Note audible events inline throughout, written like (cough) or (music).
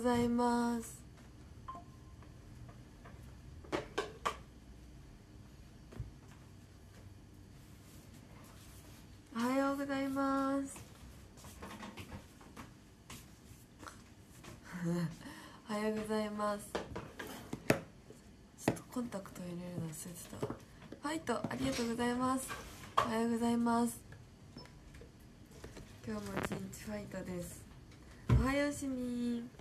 ございます。おはようございます。(laughs) おはようございます。ちょっとコンタクト入れるの忘れてた。ファイトありがとうございます。おはようございます。今日も一日ファイトです。おはようしみ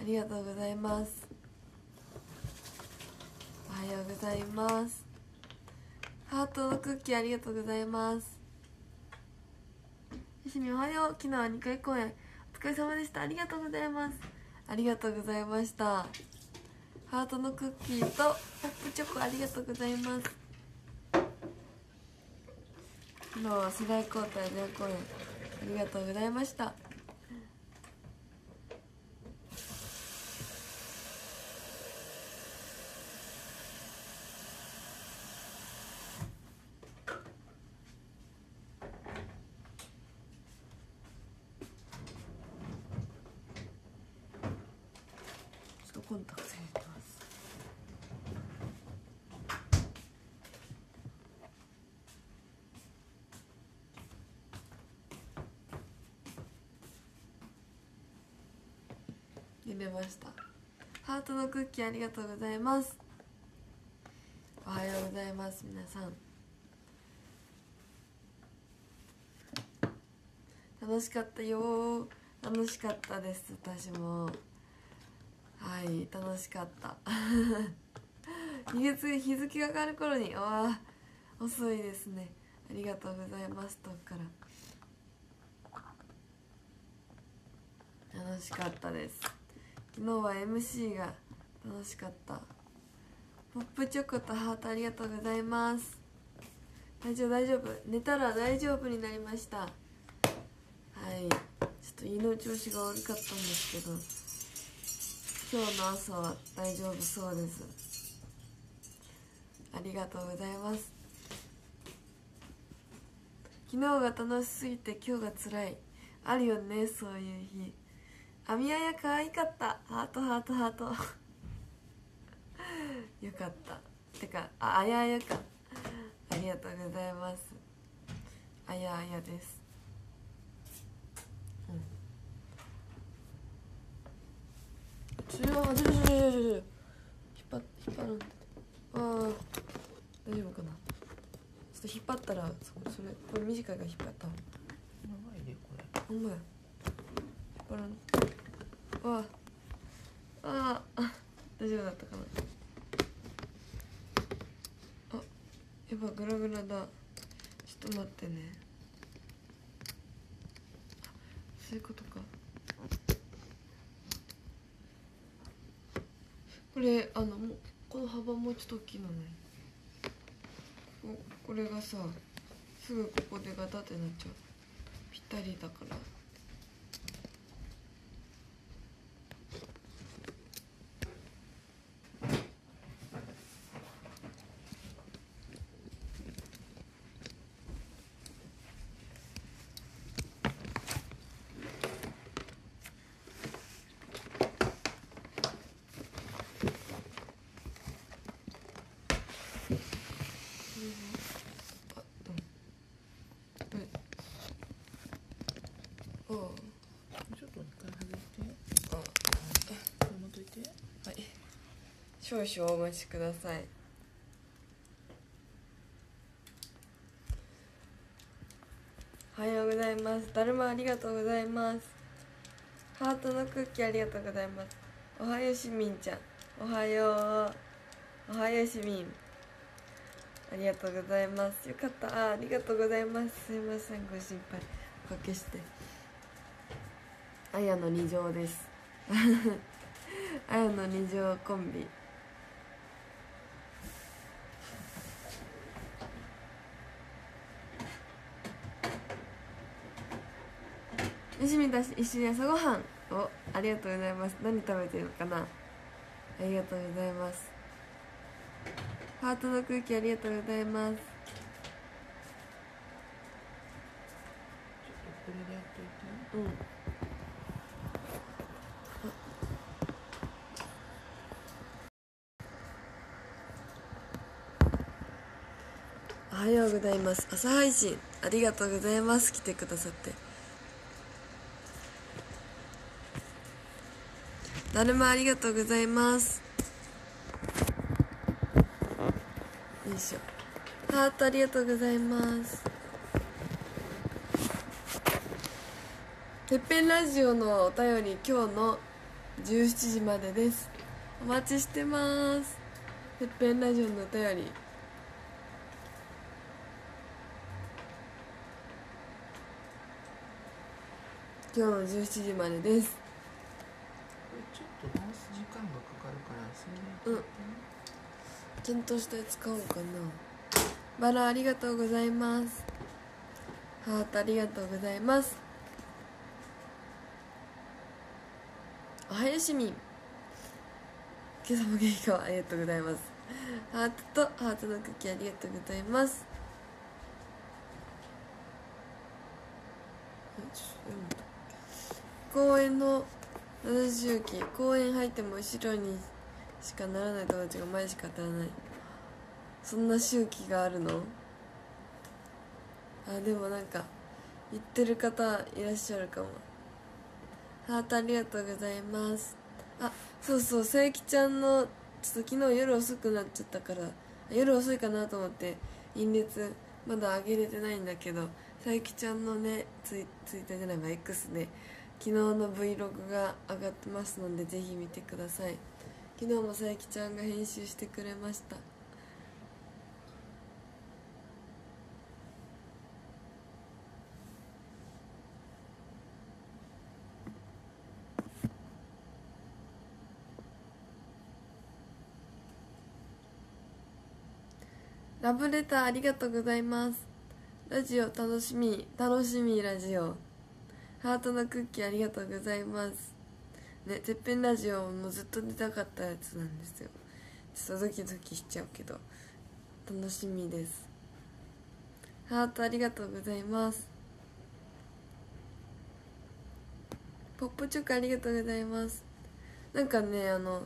ありがとうございます。おはようございます。ハートのクッキーありがとうございます。よしみおはよう。昨日は2回公演。お疲れ様でした。ありがとうございます。ありがとうございました。ハートのクッキーとポップチョコありがとうございます。昨日は世代交代全公演。ありがとうございましたちょっとコンタクト入れてます入れました。ハートのクッキーありがとうございます。おはようございます皆さん。楽しかったよ。楽しかったです私も。はい楽しかった。(laughs) 日月日付が変わる頃にわあ遅いですね。ありがとうございます遠くから。楽しかったです。昨日は MC が楽しかった。ポップチョコとハートありがとうございます。大丈夫大丈夫。寝たら大丈夫になりました。はい。ちょっと胃の調子が悪かったんですけど。今日の朝は大丈夫そうです。ありがとうございます。昨日が楽しすぎて今日が辛い。あるよねそういう日。あみあや可愛かった。ハートハートハート。(laughs) よかった。てかああやあやか。ありがとうございます。あやあやです。それはちょちょちょちょ引っ張引っ張るんだああ大丈夫かなちょっと引っ張ったらそそれこれ短いから引っ張った長いでこれほんまや引っ張らんわあああ大丈夫だったかな。あやばグラグラだ。ちょっと待ってね。そういうことか。これあのもうこの幅もうちょっと大きいのね。ここれがさすぐここでガタってなっちゃう。ぴったりだからあどうはいあちょっと一回外してああこれ持っといてはい少々お待ちください。おはようございます。だるまありがとうございます。ハートのクッキーありがとうございます。おはようしみんちゃん。おはよう。おはようしみんありがとうございます。よかった。あありがとうございます。すいません。ご心配。おかけして。あやの二乗です。(laughs) あやの二乗コンビ。西見たし一緒に朝ごはんをありがとうございます。何食べてるのかな？ありがとうございます。ハートの空気ありがとうございます。うん。おはようございます。朝配信ありがとうございます。来てくださって。だるまありがとうございます。よいしょ。ハートありがとうございます。てっぺんラジオのお便り今日の17時までです。お待ちしてます。てっぺんラジオのお便り。今日の17時までですこれちょっと直す時間がうん。ちゃんとしたやつ買おうかな。バラありがとうございます。ハートありがとうございます。おはよう市民今朝も元気をありがとうございます。ハートとハートのクッキーありがとうございます。公園の七周期公園入っても後ろにしかならない友達が前しか当たらない。そんな周期があるの？あでもなんか言ってる方いらっしゃるかも。ハートありがとうございます。あそうそう佐伯ちゃんのちょっと昨日夜遅くなっちゃったから夜遅いかなと思って印列まだ上げれてないんだけど佐伯ちゃんのねツイツイッターじゃないわ X で昨日の Vlog が上がってますのでぜひ見てください。昨日も佐伯ちゃんが編集してくれました。ラブレターありがとうございます。ラジオ楽しみ楽しみラジオ。ハートのクッキーありがとうございます。ねてっぺんラジオもずっと出たかったやつなんですよ。ちょっとドキドキしちゃうけど。楽しみです。ハートありがとうございます。ポップチョコありがとうございます。なんかねあの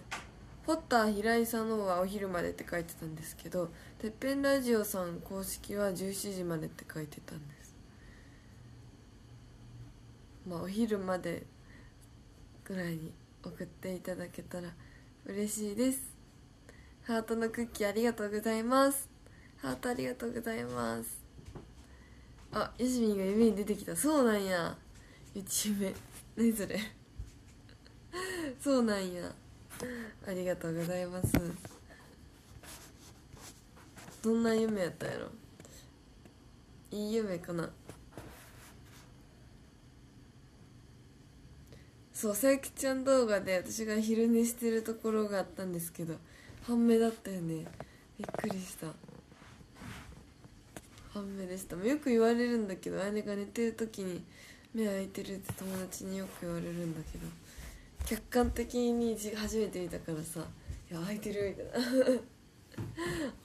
ポッター平井さんの方はお昼までって書いてたんですけどてっぺんラジオさん公式は17時までって書いてたんです。まあお昼までぐらいに送っていただけたら嬉しいです。ハートのクッキーありがとうございます。ハートありがとうございます。あよしみんが夢に出てきた。そうなんや。うち夢何それ。そうなんや。ありがとうございます。どんな夢やったんやろ。いい夢かな。そうさゆきちゃん動画で私が昼寝してるところがあったんですけど半目だったよね。びっくりした。半目でした。よく言われるんだけど姉が寝てる時に目開いてるって友達によく言われるんだけど客観的に初めて見たからさ「いや開いてる」みたいな。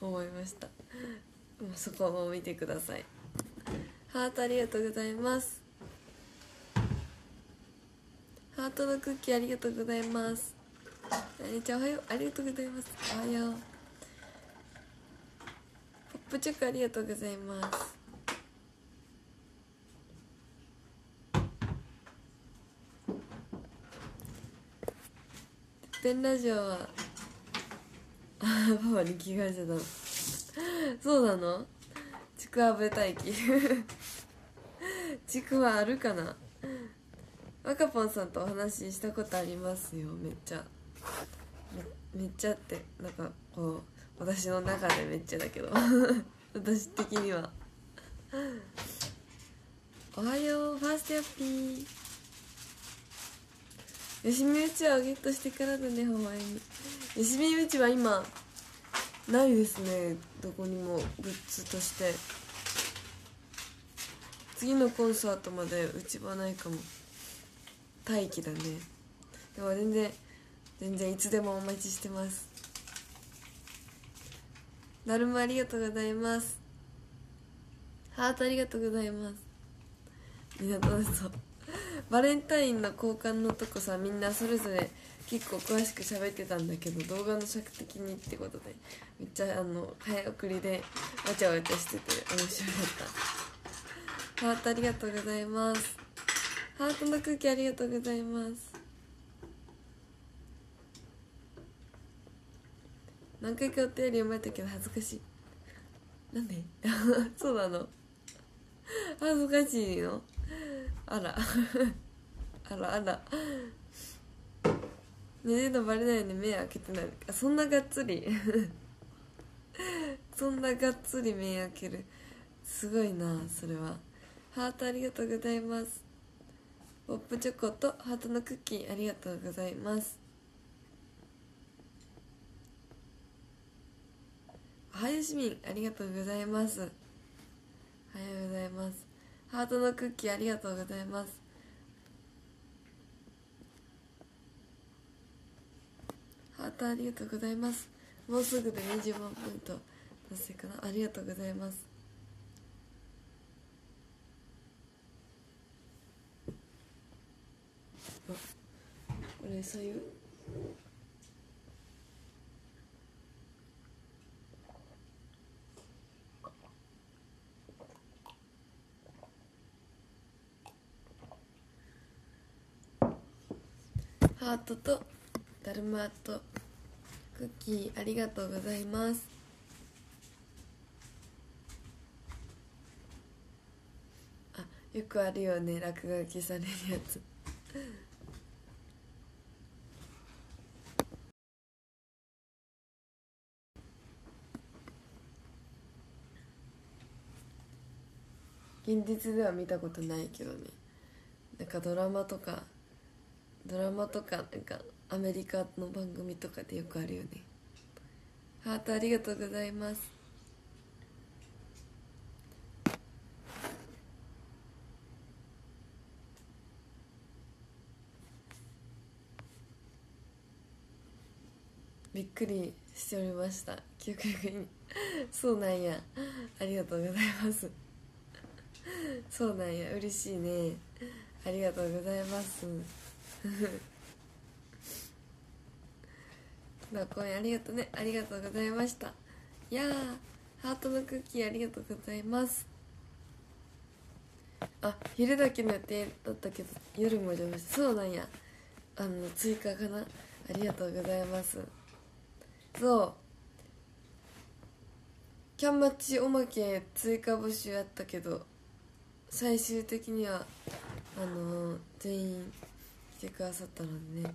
(laughs) 思いました。そこも見てください。ハートありがとうございます。ハートのクッキーありがとうございます。あねちゃんおはよう。ありがとうございます。おはよう。ポップチョコありがとうございます。てっぺんラジオはあパパに着替えちゃったそうなの？ちくわぶ待機ちくわあるかな？若ぽんさんとお話ししたことありますよめっちゃ。めっちゃってなんかこう私の中でめっちゃだけど。(laughs) 私的には。おはようファーストヤッピー。よしみうちわをゲットしてからだねほんまに。よしみうちは今ないですね。どこにもグッズとして。次のコンサートまでうちはないかも。待機だね。でも全然全然いつでもお待ちしてます。だるまありがとうございます。ハートありがとうございます。みんな楽しそうバレンタインの交換のとこさみんなそれぞれ結構詳しく喋ってたんだけど動画の尺的にってことでめっちゃあの早送りでわちゃわちゃしてて面白かった。ハートありがとうございます。ハートの空気ありがとうございます。何回かお便り読まれたけど恥ずかしい。なんで？(laughs) そうなの？恥ずかしいの？あら。(laughs) あらあら。寝てるのバレないように目開けてない。あそんながっつり？(laughs) そんながっつり目開ける。すごいなそれは。ハートありがとうございます。ポップチョコとハートのクッキーありがとうございます。おはよう市民ありがとうございます。おはようございます。ハートのクッキーありがとうございます。ハートありがとうございます。もうすぐで20万ポイント達成かな？ありがとうございます。あこれ左右？ハートとだるまとクッキーありがとうございます。あよくあるよね落書きされるやつ。現実では見たことないけどね。なんかドラマとかドラマとかなんかアメリカの番組とかでよくあるよね。ハートありがとうございます。びっくりしておりました。記憶に。(laughs) そうなんや。ありがとうございます。(laughs) そうなんや。嬉しいね。ありがとうございます。(laughs) な今夜ありがとうね。ありがとうございました。いやーハートのクッキーありがとうございます。あ昼だけの予定だったけど夜も邪魔してそうなんや。あの追加かな。ありがとうございます。そう。キャンマッチおまけ追加募集あったけど最終的にはあの全員来てくださったのでね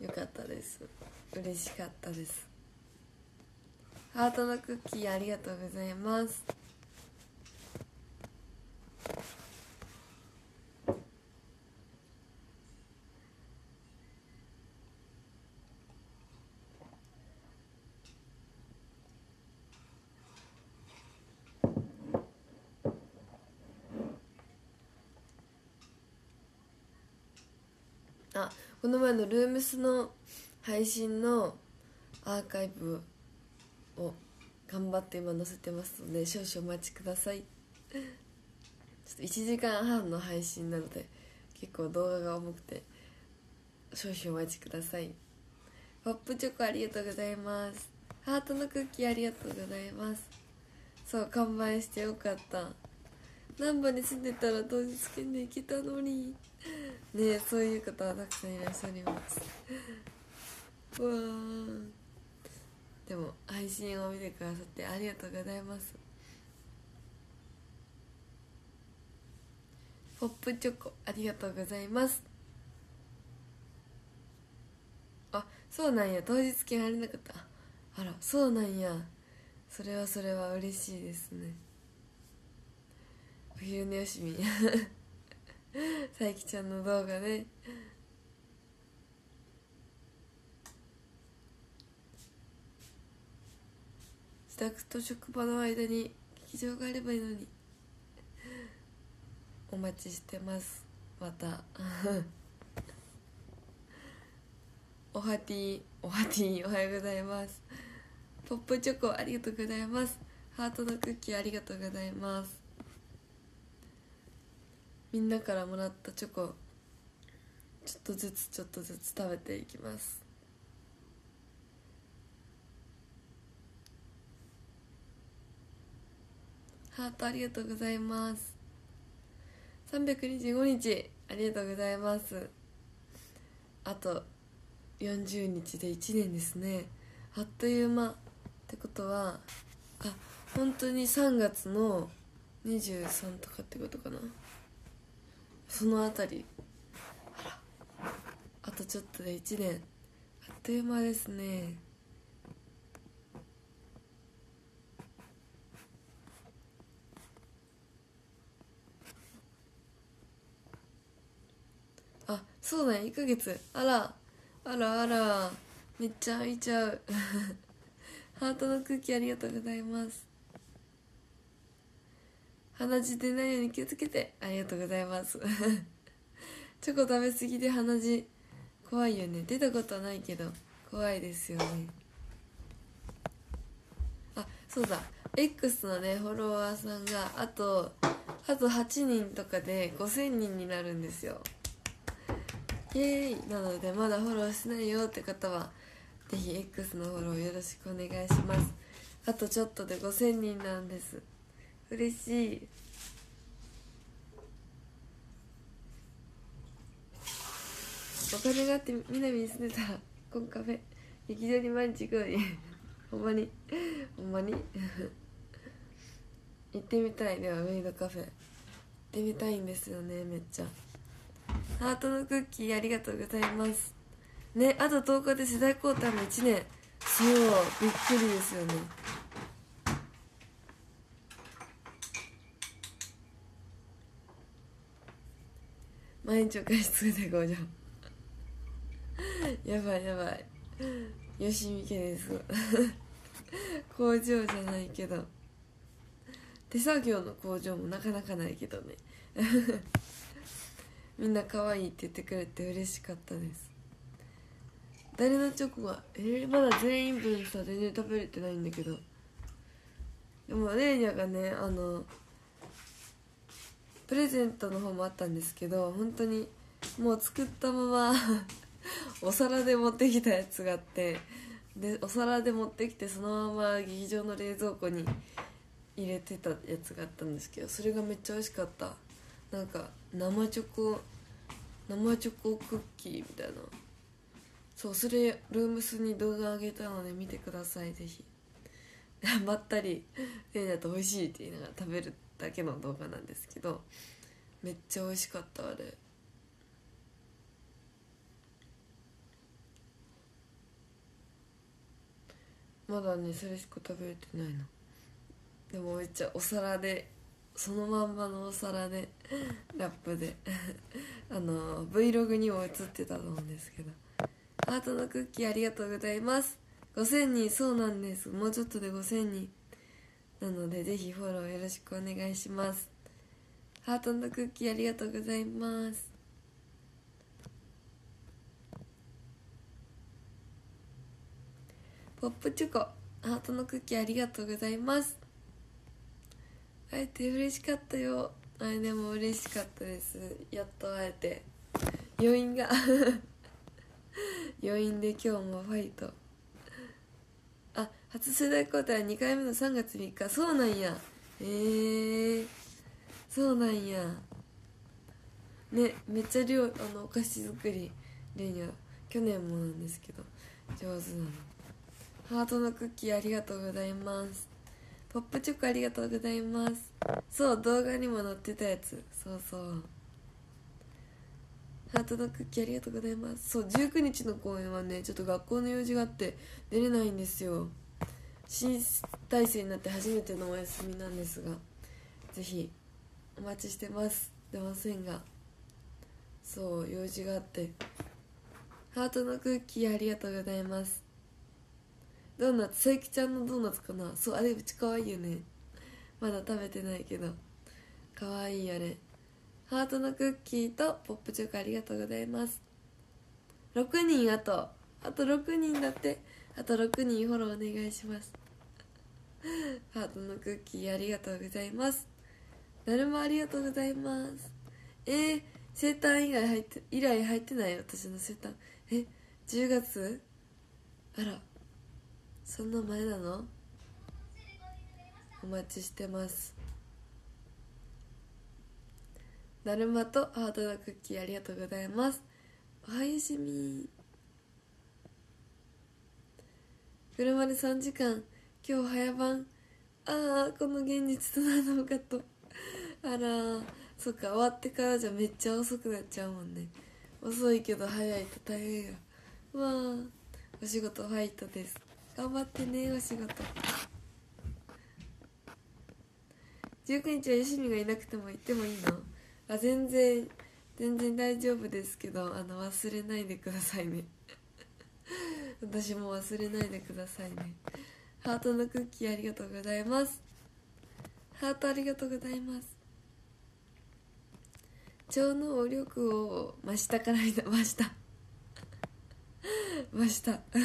よかったです。嬉しかったです。ハートのクッキーありがとうございますあこの前のルームスの配信のアーカイブを頑張って今載せてますので少々お待ちください。ちょっと1時間半の配信なので結構動画が重くて少々お待ちください。ポップチョコありがとうございます。ハートのクッキーありがとうございます。そう完売してよかった。難波に住んでたら当日券で行けたのに。(laughs) ねそういう方はたくさんいらっしゃいます。(laughs) わー。でも配信を見てくださってありがとうございます。ポップチョコありがとうございます。あそうなんや。当日券入れなかった。あらそうなんや。それはそれは嬉しいですね。お昼寝よしみ。(laughs) さゆきちゃんの動画ね。自宅と職場の間に劇場があればいいのに。お待ちしてます。また。(laughs) おはティおはティおはようございます。ポップチョコありがとうございます。ハートのクッキーありがとうございます。みんなからもらったチョコちょっとずつちょっとずつ食べていきます。ハートありがとうございます。325日ありがとうございます。あと40日で1年ですね。あっという間ってことはあ本当に3月の23とかってことかな。そのあたり。あら。あとちょっとで1年。あっという間ですね。あそうだね。1ヶ月。あら。あらあら。めっちゃ開いちゃう。(laughs) ハートの空気ありがとうございます。鼻血出ないように気をつけて。ありがとうございます。(laughs) チョコ食べ過ぎで鼻血怖いよね。出たことないけど怖いですよね。あそうだ。X のねフォロワーさんがあとあと8人とかで5000人になるんですよ。イエーイ。なのでまだフォローしないよって方はぜひ X のフォローよろしくお願いします。あとちょっとで5000人なんです。嬉しい。お金があって南に住んでた。らコンカフェ。劇場に毎日行くのに。(laughs) ほんまに。ほんまに。(laughs) 行ってみたいではメイドカフェ。行ってみたいんですよねめっちゃ。ハートのクッキーありがとうございます。ねあと10日で世代交代も1年。そう。びっくりですよね。毎日お菓子作って工場やばいやばい。よしみけです。(laughs) 工場じゃないけど。手作業の工場もなかなかないけどね。(laughs) みんな可愛いって言ってくれて嬉しかったです。誰のチョコは？えー、まだ全員分さ全然食べれてないんだけど。でもレーニャがねあのプレゼントの方もあったんですけど本当にもう作ったまま (laughs) お皿で持ってきたやつがあってでお皿で持ってきてそのまま劇場の冷蔵庫に入れてたやつがあったんですけどそれがめっちゃ美味しかった。なんか生チョコ生チョコクッキーみたいな。そうそれルームスに動画上げたので見てくださいぜひ。(laughs) まったりレイナと美味しいって言いながら食べるってだけの動画なんですけどめっちゃ美味しかったあれ。まだねそれしか食べれてないの。でもめっちゃお皿でそのまんまのお皿でラップで (laughs) あの Vlog にも映ってたと思うんですけど。ハートのクッキーありがとうございます。5000人そうなんです。もうちょっとで5000人。なのでぜひフォローよろしくお願いします。ハートのクッキーありがとうございます。ポップチョコハートのクッキーありがとうございます。会えて嬉しかったよ。あれでも嬉しかったです。やっと会えて。余韻が。(laughs) 余韻で今日もファイト。初世代交代は2回目の3月3日。そうなんや。へえ。ー、そうなんや。ねめっちゃ量あのお菓子作りレニャ去年もなんですけど上手なの。ハートのクッキーありがとうございます。ポップチョコありがとうございます。そう動画にも載ってたやつ。そうそう。ハートのクッキーありがとうございます。そう19日の公演はねちょっと学校の用事があって出れないんですよ。新体制になって初めてのお休みなんですがぜひお待ちしてます。出ませんがそう用事があって。ハートのクッキーありがとうございます。ドーナツさゆきちゃんのドーナツかな？そうあれうちかわいいよね。まだ食べてないけど。かわいいあれ。ハートのクッキーとポップチョコありがとうございます。6人あと。あと6人だって。あと6人フォローお願いします。ハートのクッキーありがとうございます。だるまありがとうございます。えー、生誕以外入って以来入ってない？私の生誕え10月？あら。そんな前なの？お待ちしてます。だるまとハートのクッキーありがとうございます。おはよしみ車で3時間。今日早番。ああこの現実となのかと。あらそっか終わってからじゃめっちゃ遅くなっちゃうもんね。遅いけど早いと大変や。わあお仕事ファイトです。頑張ってねお仕事。19日はよしみがいなくても行ってもいいの？あ全然全然大丈夫ですけどあの忘れないでくださいね。私も忘れないでくださいね。ハートのクッキーありがとうございます。ハートありがとうございます。超能力を増したからいだ増した。増した。(laughs) (laughs)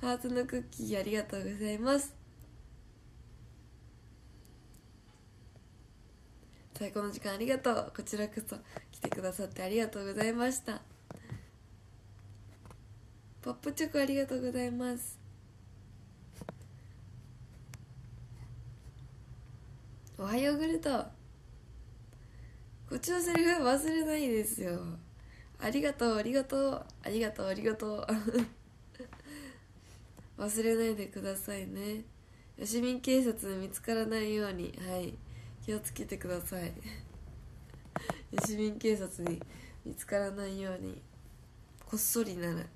ハートのクッキーありがとうございます。最高の時間ありがとう。こちらこそ来てくださってありがとうございました。ポップチョコありがとうございます。おはようグルト。こっちのセリフ忘れないですよ。ありがとうありがとう。ありがとうありがとう。(laughs) 忘れないでくださいね。市民警察見つからないように。はい。気をつけてください。(laughs) 市民警察に見つからないように。こっそりなら。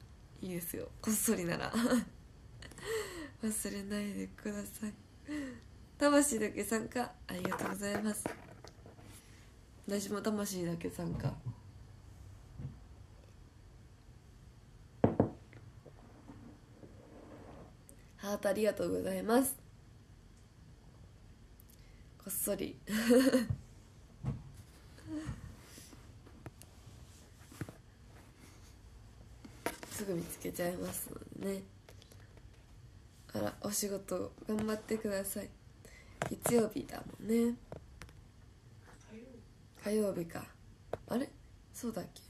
いいですよ。こっそりなら。(laughs) 忘れないでください。魂だけ参加ありがとうございます。私も魂だけ参加。ハートありがとうございます。こっそりすぐ見つけちゃいますのでね。あらお仕事頑張ってください。月曜日だもんね。火曜。日か。あれ？そうだっけ？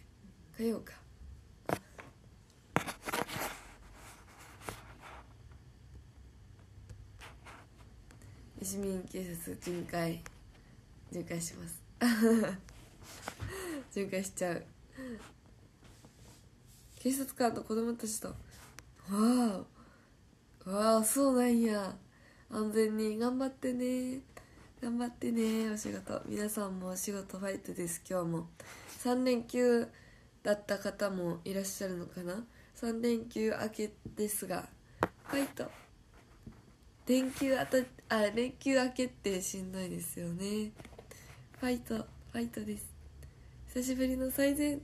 火曜か。市民警察巡回。巡回します。(laughs) 巡回しちゃう。警察官と子供たちと。わあわあそうなんや。安全に頑張ってね。頑張ってね。お仕事。皆さんもお仕事ファイトです。今日も。3連休だった方もいらっしゃるのかな。3連休明けですがファイト。連休あたあ連休明けってしんどいですよね。ファイトファイトです。久しぶりの最善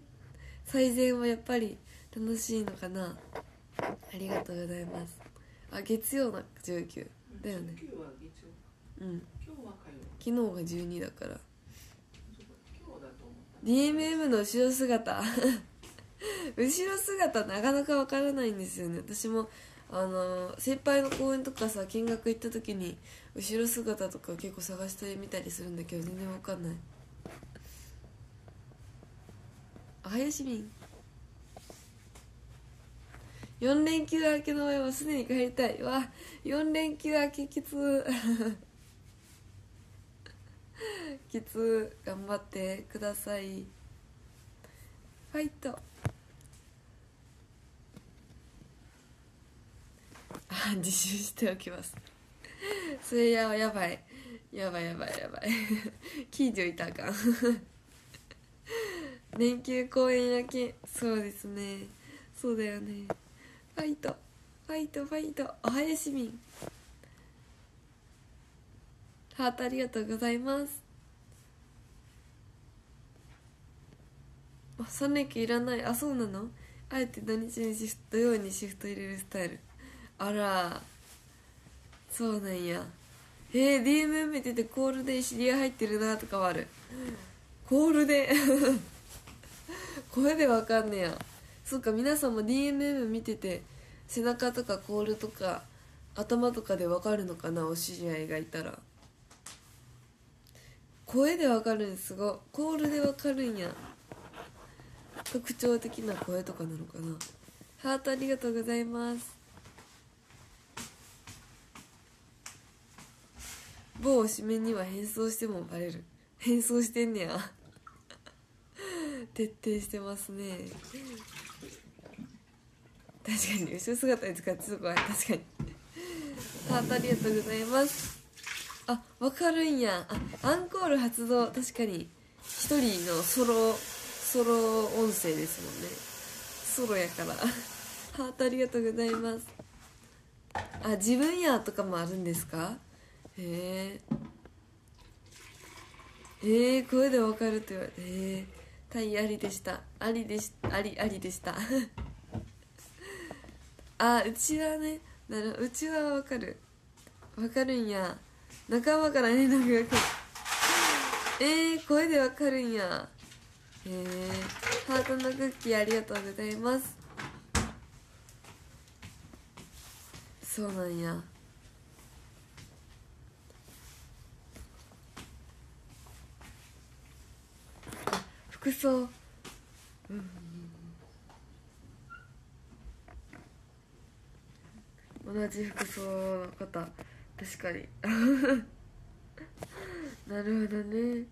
最善はやっぱり楽しいのかな？ありがとうございます。あ月曜の19だよね。19は月曜うん。今日は火曜。昨日が12だから。DMM の後ろ姿。(laughs) 後ろ姿なかなかわからないんですよね。私もあの先輩の公園とかさ見学行った時に後ろ姿とか結構探してみたりするんだけど全然わかんない。おはよしみん4連休明けの前はすでに帰りたい。わ4連休明けきつ (laughs) きつ頑張ってください。ファイト。あ自習しておきます。それややばい。やばいやばいやばい。近所いたあかん。(laughs) 連休公演明け。そうですね。そうだよね。ファイト。ファイトファイト。おはよしみんハートありがとうございます。あ3連休いらない。あそうなの？あえて土日にシフト土曜にシフト入れるスタイル。あら。そうなんや。えー、DMM 見ててコールで知り合い入ってるなとかはある。コールで (laughs) 声でわかんねや。そうか皆さんも DMM 見てて背中とかコールとか頭とかでわかるのかなお知り合いがいたら。声でわかるんすご。コールでわかるんや。特徴的な声とかなのかな。ハートありがとうございます。某紙面には変装してもバレる。変装してんねや。(laughs) 徹底してますね。確かに後ろ姿に使ってるとこは確かに。ハートありがとうございます。あわかるんや。あアンコール発動確かに一人のソロソロ音声ですもんね。ソロやから。ハートありがとうございます。あ自分やとかもあるんですか？へええー、声でわかるって言われて。えー、タイありでした。ありでしたありありでした。あうちはねなるうちはわかる。わかるんや。仲間から連絡が来る。えー、声でわかるんや。えー、ハートのクッキーありがとうございます。そうなんや。あ服装。うん。同じ服装の方。確かに。(laughs) なるほどね。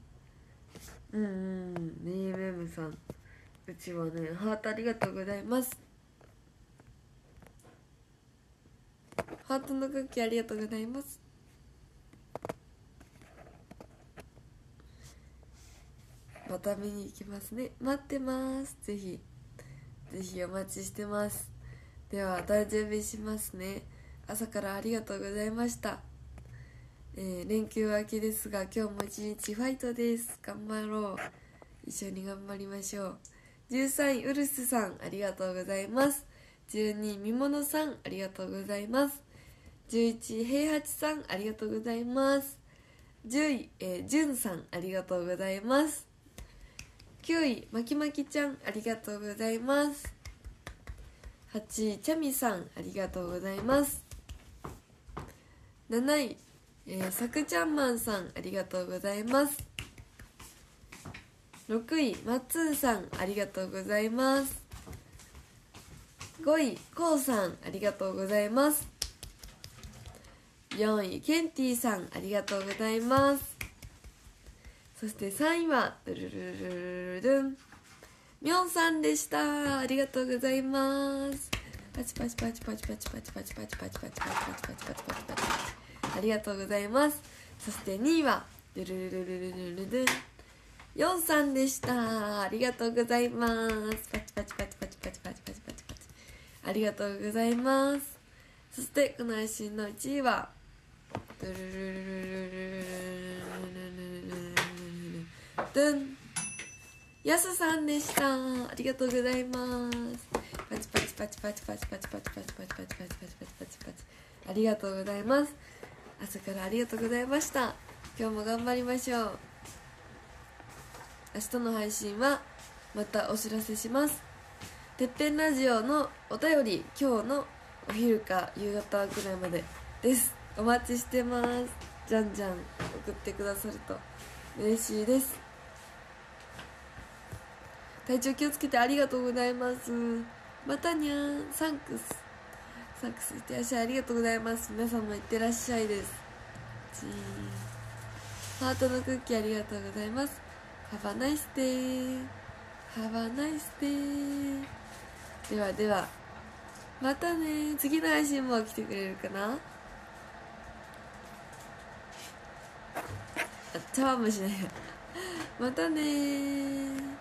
うんうん。DMM さん。うちはねハートありがとうございます。ハートのクッキーありがとうございます。また見に行きますね。待ってます。ぜひ。ぜひお待ちしてます。では誕生日しますね。朝からありがとうございました、えー、連休明けですが今日も一日ファイトです。頑張ろう。一緒に頑張りましょう。13位ウルスさんありがとうございます。12位みものさんありがとうございます。11位平八さんありがとうございます。10位、えー、じゅんさんありがとうございます。9位まきまきちゃんありがとうございます。8位チャミさんありがとうございます。7位、えー、さくちゃんマンさんありがとうございます。6位まっつんさんありがとうございます。5位こうさんありがとうございます。4位ケンティさんありがとうございます。そして3位はドゥルルルルルルン。みょんさんでした。ありがとうございます。パチパチパチパチパチパチパチパチパチパチパチパチパチパチパチパチパチありがとうございますそして2位はドゥルルルルルルルルヨンさんでしたありがとうございますパチパチパチパチパチパチパチパチパチありがとうございますそしてこの配信の1位はドゥルルルルルルルルルルルルンやすさんでした。ありがとうございます。パチパチパチパチパチパチパチパチパチパチパチパチパチパチパチ。ありがとうございます。朝からありがとうございました。今日も頑張りましょう。明日の配信はまたお知らせします。てっぺんラジオのお便り。今日のお昼か夕方ぐらいまでです。お待ちしてます。じゃんじゃん送ってくださると嬉しいです。体調気をつけてありがとうございます。またにゃんサンクス。サンクスいってらっしゃい。ありがとうございます。皆さんもいってらっしゃいです。ハートのクッキーありがとうございます。Have a nice day Have a nice day ではではまたね。次の配信も来てくれるかな？あ茶碗蒸しねまたね